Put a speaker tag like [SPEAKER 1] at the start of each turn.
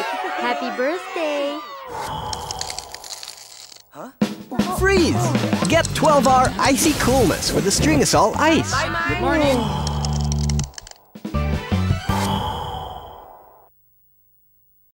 [SPEAKER 1] Happy birthday! Huh?
[SPEAKER 2] Freeze! Get 12 hour icy coolness with the salt ice.
[SPEAKER 3] Good morning.